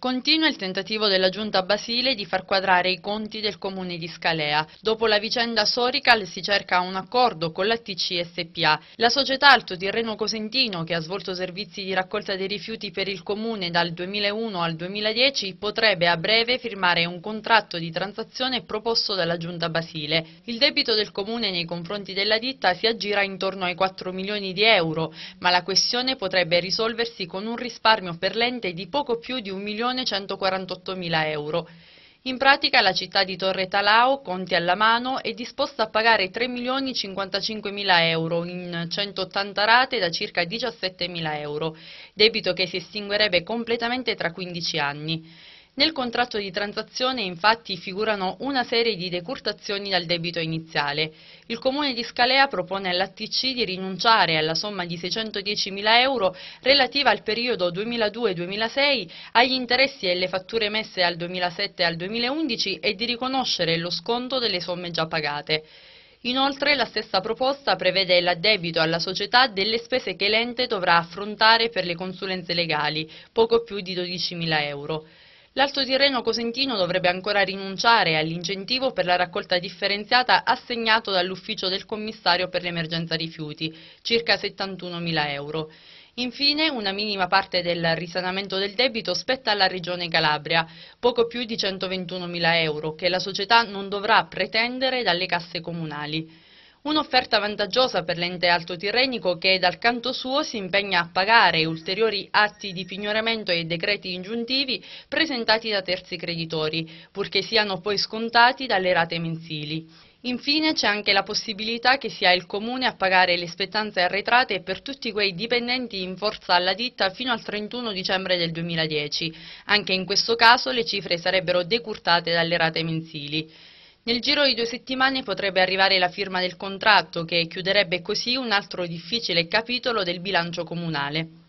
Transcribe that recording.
Continua il tentativo della giunta Basile di far quadrare i conti del comune di Scalea. Dopo la vicenda Sorical si cerca un accordo con l'ATC SPA. La società Alto Tirreno Cosentino, che ha svolto servizi di raccolta dei rifiuti per il comune dal 2001 al 2010, potrebbe a breve firmare un contratto di transazione proposto dalla giunta Basile. Il debito del comune nei confronti della ditta si aggira intorno ai 4 milioni di euro, ma la questione potrebbe risolversi con un risparmio per l'ente di poco più di un milione 1.148.000 euro. In pratica la città di Torre Talao, conti alla mano, è disposta a pagare 3.055.000 euro in 180 rate da circa 17.000 euro, debito che si estinguerebbe completamente tra 15 anni. Nel contratto di transazione infatti figurano una serie di decurtazioni dal debito iniziale. Il Comune di Scalea propone all'ATC di rinunciare alla somma di 610.000 euro relativa al periodo 2002-2006 agli interessi e alle fatture emesse al 2007 e al 2011 e di riconoscere lo sconto delle somme già pagate. Inoltre la stessa proposta prevede l'addebito alla società delle spese che l'ente dovrà affrontare per le consulenze legali, poco più di 12.000 euro. L'Alto Tirreno Cosentino dovrebbe ancora rinunciare all'incentivo per la raccolta differenziata assegnato dall'ufficio del commissario per l'emergenza rifiuti, circa 71.000 euro. Infine, una minima parte del risanamento del debito spetta alla Regione Calabria, poco più di 121.000 euro, che la società non dovrà pretendere dalle casse comunali. Un'offerta vantaggiosa per l'ente altotirrenico che dal canto suo si impegna a pagare ulteriori atti di pignoramento e decreti ingiuntivi presentati da terzi creditori, purché siano poi scontati dalle rate mensili. Infine c'è anche la possibilità che sia il Comune a pagare le spettanze arretrate per tutti quei dipendenti in forza alla ditta fino al 31 dicembre del 2010. Anche in questo caso le cifre sarebbero decurtate dalle rate mensili. Nel giro di due settimane potrebbe arrivare la firma del contratto che chiuderebbe così un altro difficile capitolo del bilancio comunale.